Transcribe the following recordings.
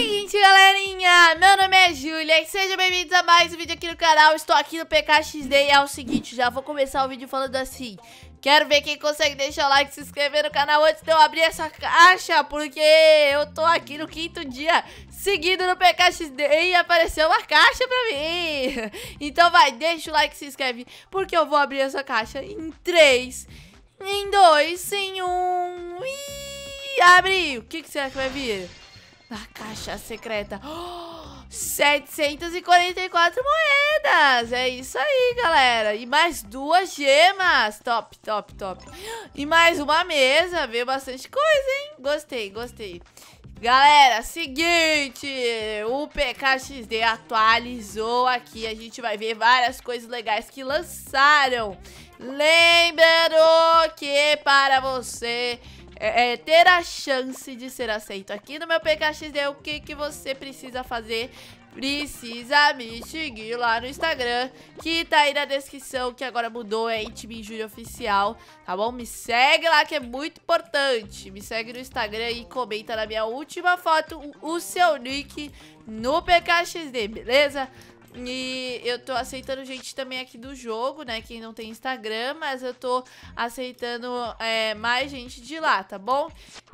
Seguinte, galerinha, meu nome é Júlia e sejam bem-vindos a mais um vídeo aqui no canal. Estou aqui no PKXD e é o seguinte, já vou começar o vídeo falando assim. Quero ver quem consegue deixar o like e se inscrever no canal antes de eu abrir essa caixa, porque eu tô aqui no quinto dia seguido no PKXD e apareceu uma caixa pra mim. Então vai, deixa o like e se inscreve, porque eu vou abrir essa caixa em 3, em 2, em 1 e abre. O que, que será que vai vir? Na caixa secreta. Oh, 744 moedas. É isso aí, galera. E mais duas gemas. Top, top, top. E mais uma mesa. Veio bastante coisa, hein? Gostei, gostei. Galera, seguinte, o PKXD atualizou aqui, a gente vai ver várias coisas legais que lançaram. Lembrando que para você é, é, ter a chance de ser aceito aqui no meu PKXD, o que, que você precisa fazer? Precisa me seguir lá no Instagram, que tá aí na descrição, que agora mudou, é Itmin Júlia Oficial, tá bom? Me segue lá, que é muito importante. Me segue no Instagram e comenta na minha última foto o seu nick no PKXD, beleza? E eu tô aceitando gente também aqui do jogo, né? Quem não tem Instagram, mas eu tô aceitando é, mais gente de lá, tá bom?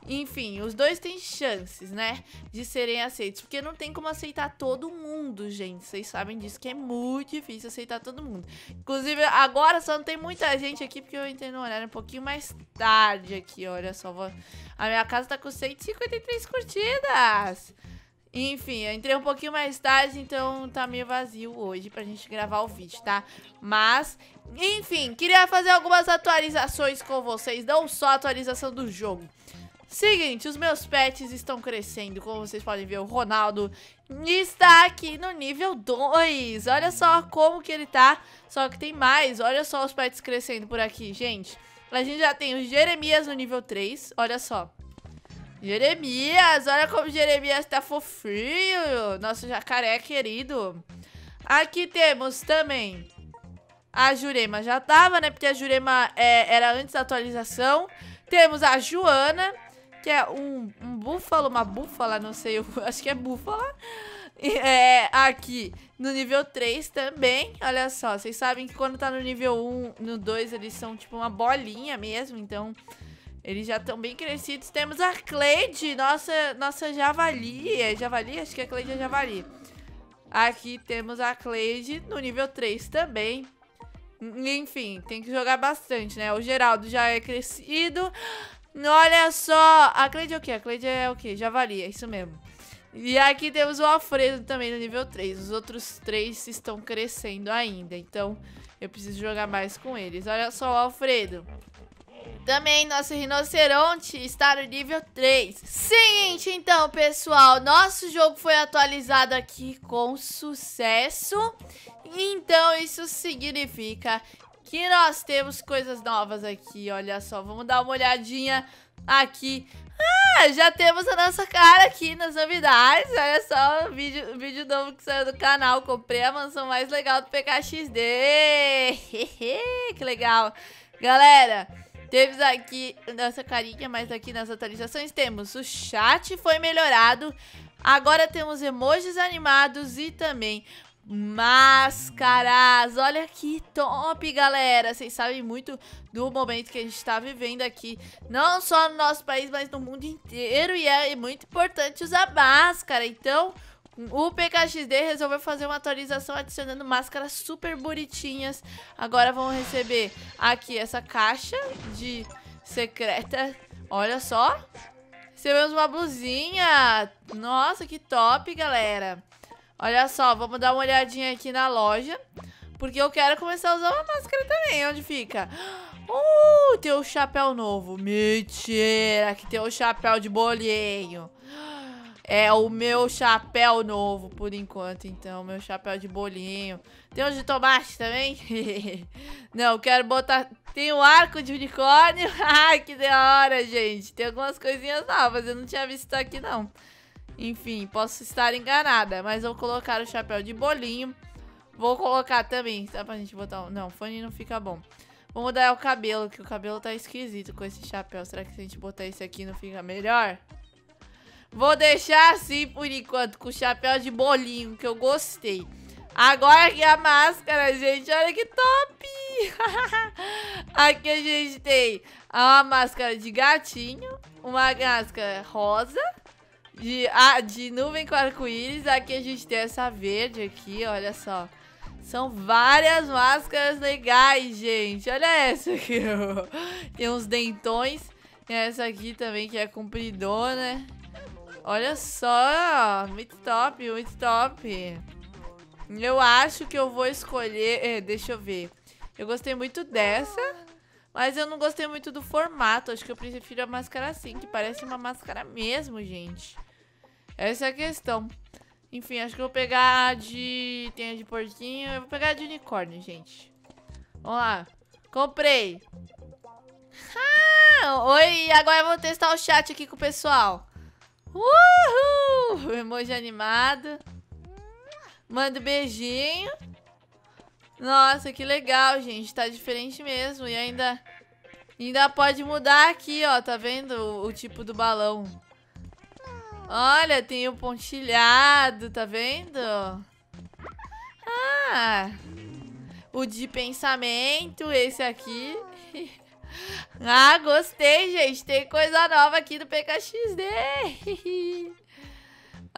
Enfim, os dois têm chances, né? De serem aceitos. Porque não tem como aceitar todo mundo, gente. Vocês sabem disso, que é muito difícil aceitar todo mundo. Inclusive, agora só não tem muita gente aqui, porque eu entrei no horário um pouquinho mais tarde aqui, olha só. Vou... A minha casa tá com 153 curtidas. Enfim, eu entrei um pouquinho mais tarde, então tá meio vazio hoje pra gente gravar o vídeo, tá? Mas, enfim, queria fazer algumas atualizações com vocês, não só a atualização do jogo. Seguinte, os meus pets estão crescendo, como vocês podem ver, o Ronaldo está aqui no nível 2. Olha só como que ele tá, só que tem mais, olha só os pets crescendo por aqui, gente. A gente já tem o Jeremias no nível 3, olha só. Jeremias, olha como Jeremias tá fofinho. Nosso jacaré querido. Aqui temos também a Jurema. Já tava, né? Porque a Jurema é, era antes da atualização. Temos a Joana, que é um, um búfalo, uma búfala, não sei, eu acho que é búfala. É, aqui no nível 3 também, olha só, vocês sabem que quando tá no nível 1, no 2, eles são tipo uma bolinha mesmo, então eles já estão bem crescidos. Temos a Cleide, nossa, nossa javali. É javali? Acho que a Cleide é javali. Aqui temos a Cleide no nível 3 também. Enfim, tem que jogar bastante, né? O Geraldo já é crescido. Olha só. A Cleide é o quê? A Cleide é o quê? Javali, é isso mesmo. E aqui temos o Alfredo também no nível 3. Os outros três estão crescendo ainda. Então, eu preciso jogar mais com eles. Olha só o Alfredo. Também nosso rinoceronte está no nível 3. Seguinte, então, pessoal, nosso jogo foi atualizado aqui com sucesso. Então, isso significa que nós temos coisas novas aqui, olha só. Vamos dar uma olhadinha aqui. Ah, já temos a nossa cara aqui nas novidades. Olha só o vídeo, o vídeo novo que saiu do canal. Comprei a mansão mais legal do PKXD. que legal. Galera, temos aqui nossa carinha, mas aqui nas atualizações temos o chat foi melhorado. Agora temos emojis animados e também máscaras. Olha que top, galera. Vocês sabem muito do momento que a gente está vivendo aqui. Não só no nosso país, mas no mundo inteiro. E é muito importante usar máscara. Então, o PKXD resolveu fazer uma atualização adicionando máscaras super bonitinhas. Agora vão receber aqui essa caixa de secreta. Olha só. Recebemos uma blusinha. Nossa, que top, galera. Olha só, vamos dar uma olhadinha aqui na loja. Porque eu quero começar a usar uma máscara também. Onde fica? Uh, tem o um chapéu novo. Mentira, que tem o um chapéu de bolinho. É o meu chapéu novo, por enquanto, então. Meu chapéu de bolinho. Tem um de tomate também? Não, quero botar... Tem um arco de unicórnio. Ai, que da hora, gente. Tem algumas coisinhas novas. Eu não tinha visto aqui, não. Enfim, posso estar enganada. Mas vou colocar o chapéu de bolinho. Vou colocar também. Dá pra gente botar... Um... Não, fone não fica bom. Vou mudar o cabelo, que o cabelo tá esquisito com esse chapéu. Será que se a gente botar esse aqui não fica melhor? Vou deixar assim por enquanto, com o chapéu de bolinho, que eu gostei. Agora aqui a máscara, gente. Olha que top! aqui a gente tem uma máscara de gatinho, uma máscara rosa, de, ah, de nuvem com arco-íris. Aqui a gente tem essa verde aqui, olha só. São várias máscaras legais, gente. Olha essa aqui. tem uns dentões. Tem essa aqui também que é compridona. Olha só, muito top, muito top. Eu acho que eu vou escolher... É, deixa eu ver. Eu gostei muito dessa, mas eu não gostei muito do formato. Acho que eu prefiro a máscara assim, que parece uma máscara mesmo, gente. Essa é a questão. Enfim, acho que eu vou pegar de... Tem a de porquinho. Eu vou pegar de unicórnio, gente. Vamos lá. Comprei. Ah, oi, agora eu vou testar o chat aqui com o pessoal. Uhul! Emoji animado. Manda beijinho. Nossa, que legal, gente. Tá diferente mesmo. E ainda, ainda pode mudar aqui, ó. Tá vendo o, o tipo do balão? Olha, tem o pontilhado, tá vendo? Ah! O de pensamento, esse aqui. Ah, gostei, gente. Tem coisa nova aqui do PKXD.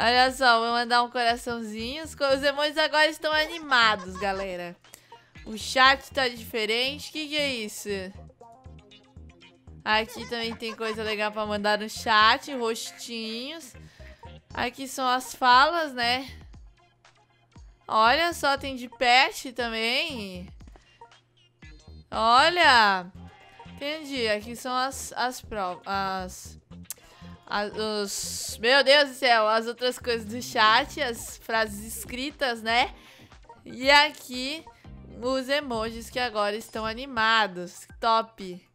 Olha só, vou mandar um coraçãozinho. Os emojis agora estão animados, galera. O chat tá diferente. O que, que é isso? Aqui também tem coisa legal pra mandar no chat. Rostinhos. Aqui são as falas, né? Olha só, tem de pet também. Olha! Entendi. Aqui são as, as provas. As, as, os, meu Deus do céu, as outras coisas do chat, as frases escritas, né? E aqui os emojis que agora estão animados. Top.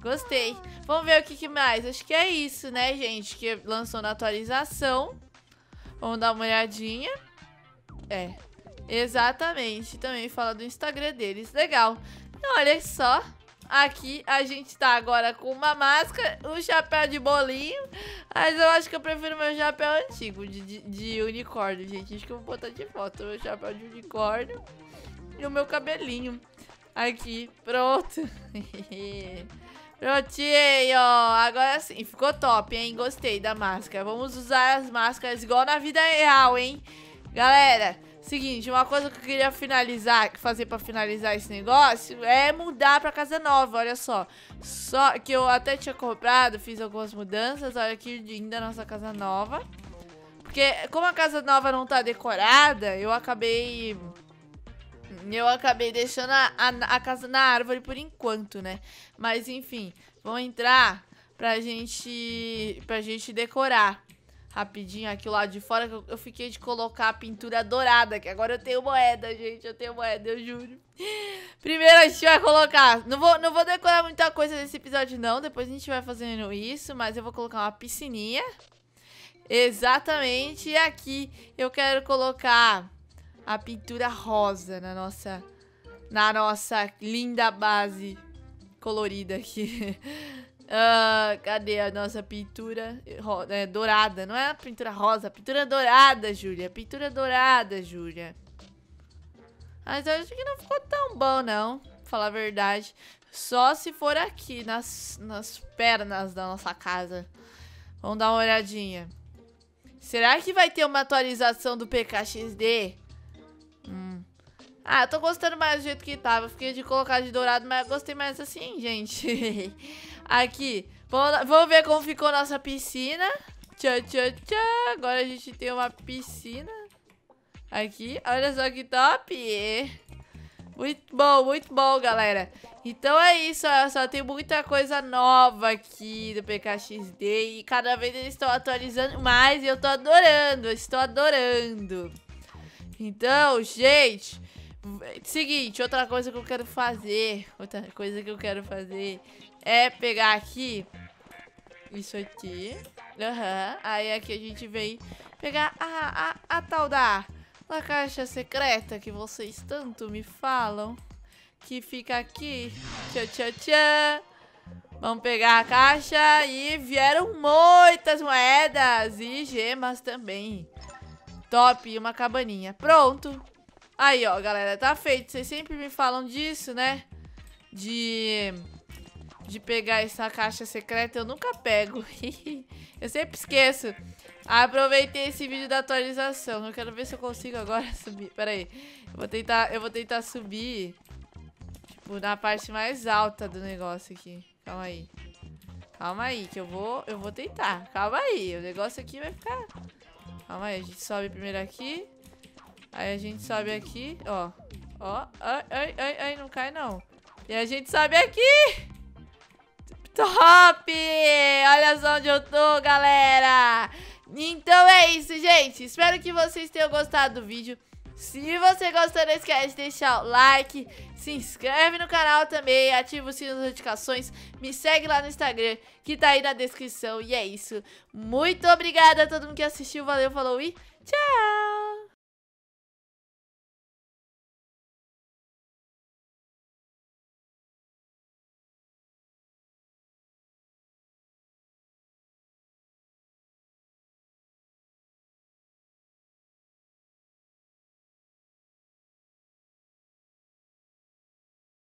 Gostei. Vamos ver o que, que mais. Acho que é isso, né, gente? Que lançou na atualização. Vamos dar uma olhadinha. É. Exatamente. Também fala do Instagram deles. Legal. Olha só. Aqui a gente tá agora com uma máscara, um chapéu de bolinho. Mas eu acho que eu prefiro meu chapéu antigo, de, de, de unicórnio, gente. Acho que eu vou botar de foto meu chapéu de unicórnio e o meu cabelinho. Aqui, pronto. Prontinho, agora sim, ficou top, hein? Gostei da máscara. Vamos usar as máscaras igual na vida real, hein? Galera, Seguinte, uma coisa que eu queria finalizar, fazer pra finalizar esse negócio é mudar pra casa nova, olha só. Só que eu até tinha comprado, fiz algumas mudanças, olha que linda a nossa casa nova. Porque como a casa nova não tá decorada, eu acabei... Eu acabei deixando a, a, a casa na árvore por enquanto, né? Mas enfim, vamos entrar pra gente, pra gente decorar rapidinho aqui lá de fora, que eu fiquei de colocar a pintura dourada, que agora eu tenho moeda, gente, eu tenho moeda, eu juro. Primeiro a gente vai colocar, não vou, não vou decorar muita coisa nesse episódio não, depois a gente vai fazendo isso, mas eu vou colocar uma piscininha. Exatamente, e aqui eu quero colocar a pintura rosa na nossa, na nossa linda base colorida aqui. Uh, cadê a nossa pintura é, dourada? Não é a pintura rosa, a pintura dourada, Júlia. Pintura dourada, Júlia. Mas eu acho que não ficou tão bom, não. Pra falar a verdade. Só se for aqui, nas, nas pernas da nossa casa. Vamos dar uma olhadinha. Será que vai ter uma atualização do PKXD? Hum. Ah, eu tô gostando mais do jeito que tava. Fiquei de colocar de dourado, mas gostei mais assim, gente. Aqui. Vamos ver como ficou nossa piscina. Tchau, tchau, tchau. Agora a gente tem uma piscina. Aqui. Olha só que top. Muito bom, muito bom, galera. Então é isso, olha só, tem muita coisa nova aqui do PKXD e cada vez eles estão atualizando mais e eu tô adorando, estou adorando. Então, gente, seguinte, outra coisa que eu quero fazer, outra coisa que eu quero fazer é pegar aqui isso aqui. Aham. Uhum. Aí aqui a gente vem pegar a, a, a tal da, da caixa secreta que vocês tanto me falam. Que fica aqui. Tchau, tchau, tchau. Vamos pegar a caixa e vieram muitas moedas e gemas também. Top, uma cabaninha. Pronto. Aí, ó, galera, tá feito. Vocês sempre me falam disso, né? De... De pegar essa caixa secreta, eu nunca pego. eu sempre esqueço. Aproveitei esse vídeo da atualização. Eu quero ver se eu consigo agora subir. Pera aí. Eu vou tentar, eu vou tentar subir, tipo, na parte mais alta do negócio aqui. Calma aí. Calma aí, que eu vou, eu vou tentar. Calma aí, o negócio aqui vai ficar... Calma aí, a gente sobe primeiro aqui. Aí a gente sobe aqui, ó. Ó, ai, ai, ai, ai, não cai não. E a gente sobe aqui. Top! Olha só onde eu tô, galera. Então é isso, gente. Espero que vocês tenham gostado do vídeo. Se você gostou, não esquece de deixar o like, se inscreve no canal também, ativa o sininho das notificações, me segue lá no Instagram, que tá aí na descrição. E é isso. Muito obrigada a todo mundo que assistiu, valeu, falou e tchau!